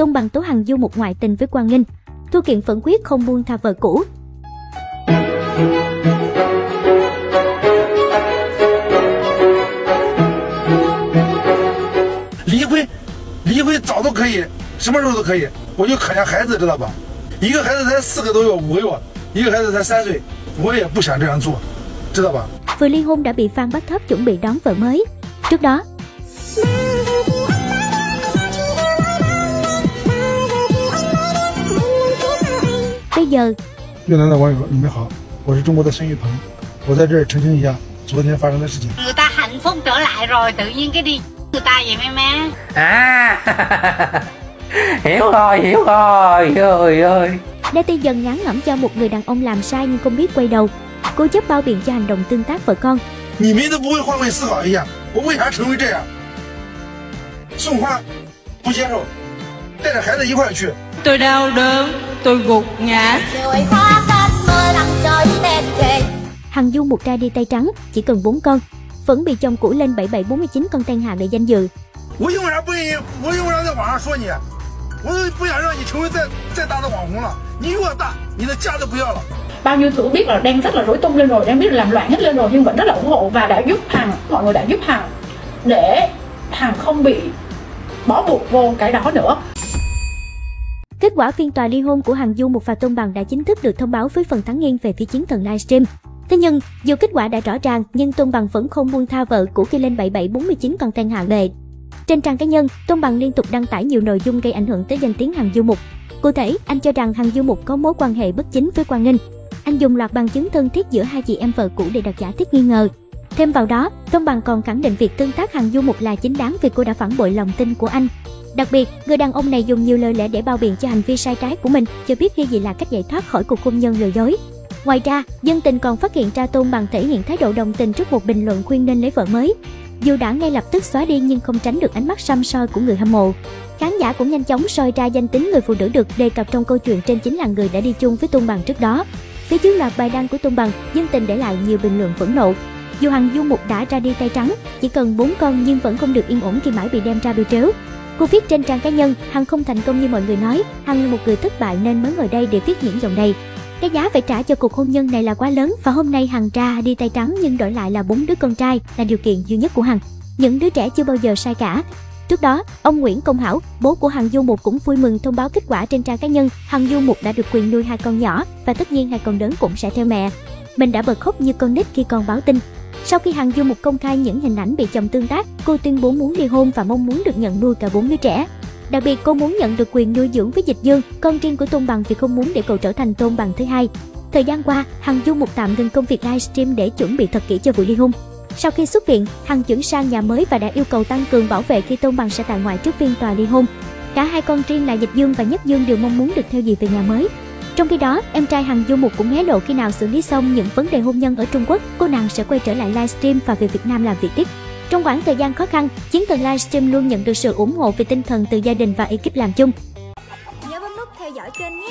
Tôn Bằng tố Hằng Du một ngoại tình với Quang Ninh. Thu kiện phẫn quyết không buông tha vợ cũ. Lý hôn, lý hôn 早都可以，什么时候都可以，我就可怜孩子，知道吧？一个孩子才四个多月、五个月，一个孩子才三岁，我也不想这样做，知道吧？ Vừa ly hôn đã bị Phan Bách Thấp chuẩn bị đón vợ mới. Trước đó, bây giờ 越南的网友，你们好，我是中国的孙玉鹏，我在这儿澄清一下昨天发生的事情。 người ta hạnh phúc trở lại rồi tự nhiên cái đi người ta vậy mấy má À Hiểu rồi, hiểu rồi, trời ơi Đa Ti dần ngán ngẩm cho một người đàn ông làm sai nhưng không biết quay đầu. Cố chấp bao biện cho hành động tương tác vợ con. 你们都不会换位思考一下，我为啥成为这样？送花不接受，带着孩子一块儿去。 Tôi đau đớn, tôi gục ngã. Hằng Du một trai đi tay trắng, chỉ cần 4 cân, Vẫn bị chồng cũ lên 7749 con ten hạ để danh dự. Bao nhiêu thứ biết là đang rất là rối tung lên rồi, đang biết là làm loạn hết lên rồi nhưng vẫn rất là ủng hộ và đã giúp Hằng, mọi người đã giúp Hằng để Hằng không bị bó buộc vô cái đó nữa. Kết quả phiên tòa ly hôn của Hằng Du Mục và Tôn Bằng đã chính thức được thông báo với phần thắng nghiêng về phía chiến thần livestream. Thế nhưng, dù kết quả đã rõ ràng nhưng Tôn Bằng vẫn không buông tha vợ cũ khi lên 7749 con tên hạ lệ. Trên trang cá nhân, Tôn Bằng liên tục đăng tải nhiều nội dung gây ảnh hưởng tới danh tiếng Hằng Du Mục. Cụ thể, anh cho rằng Hằng Du Mục có mối quan hệ bất chính với Quang Ninh. Anh dùng loạt bằng chứng thân thiết giữa hai chị em vợ cũ để đặt giả thiết nghi ngờ. Thêm vào đó, Tôn Bằng còn khẳng định việc tương tác Hằng Du Mục là chính đáng vì cô đã phản bội lòng tin của anh. Đặc biệt, người đàn ông này dùng nhiều lời lẽ để bao biện cho hành vi sai trái của mình, cho biết hy gì là cách giải thoát khỏi cuộc hôn nhân lừa dối. Ngoài ra, dân tình còn phát hiện tra Tôn Bằng thể hiện thái độ đồng tình trước một bình luận khuyên nên lấy vợ mới. Dù đã ngay lập tức xóa đi nhưng không tránh được ánh mắt săm soi của người hâm mộ. Khán giả cũng nhanh chóng soi ra danh tính người phụ nữ được đề cập trong câu chuyện trên chính là người đã đi chung với Tôn Bằng trước đó. Phía dưới loạt bài đăng của Tôn Bằng, dân tình để lại nhiều bình luận phẫn nộ. Dù Hằng Du Mục đã ra đi tay trắng, chỉ cần bốn con nhưng vẫn không được yên ổn khi mãi bị đem ra bị trếu. Cô viết trên trang cá nhân, Hằng không thành công như mọi người nói, Hằng là một người thất bại nên mới ngồi đây để viết những dòng này. Cái giá phải trả cho cuộc hôn nhân này là quá lớn và hôm nay Hằng ra đi tay trắng nhưng đổi lại là bốn đứa con trai là điều kiện duy nhất của Hằng. Những đứa trẻ chưa bao giờ sai cả. Trước đó, ông Nguyễn Công Hảo, bố của Hằng Du Mục cũng vui mừng thông báo kết quả trên trang cá nhân, Hằng Du Mục đã được quyền nuôi hai con nhỏ và tất nhiên hai con lớn cũng sẽ theo mẹ. Mình đã bật khóc như con nít khi con báo tin. Sau khi Hằng Du Mục công khai những hình ảnh bị chồng tương tác, cô tuyên bố muốn ly hôn và mong muốn được nhận nuôi cả bốn đứa trẻ. Đặc biệt cô muốn nhận được quyền nuôi dưỡng với Dịch Dương, con riêng của Tôn Bằng vì không muốn để cậu trở thành Tôn Bằng thứ hai. Thời gian qua, Hằng Du Mục tạm ngừng công việc livestream để chuẩn bị thật kỹ cho vụ ly hôn. Sau khi xuất viện, Hằng chuyển sang nhà mới và đã yêu cầu tăng cường bảo vệ khi Tôn Bằng sẽ tại ngoại trước phiên tòa ly hôn. Cả hai con riêng là Dịch Dương và Nhất Dương đều mong muốn được theo dì về nhà mới. Trong khi đó, em trai Hằng Du Mục cũng hé lộ khi nào xử lý xong những vấn đề hôn nhân ở Trung Quốc, cô nàng sẽ quay trở lại livestream và về Việt Nam làm việc tiếp. Trong khoảng thời gian khó khăn, chiến thần livestream luôn nhận được sự ủng hộ về tinh thần từ gia đình và ekip làm chung. Nhớ bấm nút theo dõi kênh nhé